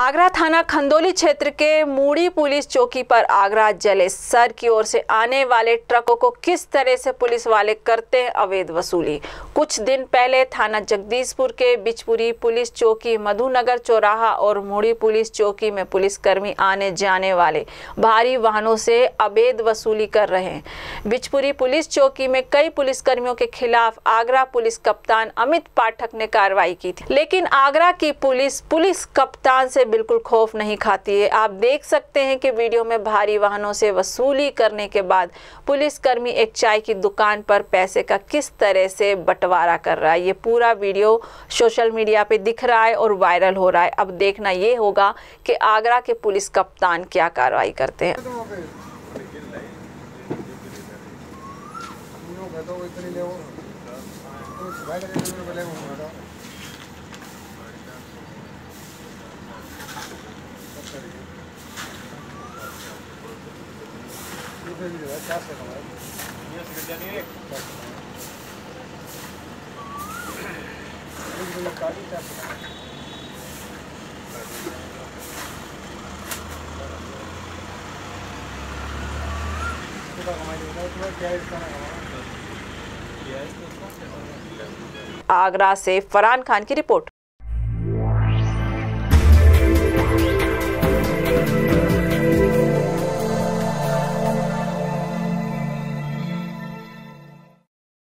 आगरा थाना खंदोली क्षेत्र के मूड़ी पुलिस चौकी पर आगरा जले सर की ओर से आने वाले ट्रकों को किस तरह से पुलिस वाले करते हैं अवैध वसूली? कुछ दिन पहले थाना जगदीशपुर के बिचपुरी पुलिस चौकी, मधुनगर चौराहा और मूड़ी पुलिस चौकी में पुलिसकर्मी आने जाने वाले भारी वाहनों से अवैध वसूली कर रहे हैं। बिचपुरी पुलिस चौकी में कई पुलिसकर्मियों के खिलाफ आगरा पुलिस कप्तान अमित पाठक ने कार्रवाई की थी। लेकिन आगरा की पुलिस पुलिस कप्तान से बिल्कुल खौफ नहीं खाती है। आप देख सकते हैं कि वीडियो में भारी वाहनों से वसूली करने के बाद पुलिसकर्मी एक चाय की दुकान पर पैसे का किस तरह से बंटवारा कर रहा है। ये पूरा वीडियो सोशल मीडिया पे दिख रहा है और वायरल हो रहा है। अब देखना ये होगा कि आगरा के पुलिस कप्तान क्या कार्रवाई करते हैं। आगरा से फरहान खान की रिपोर्ट।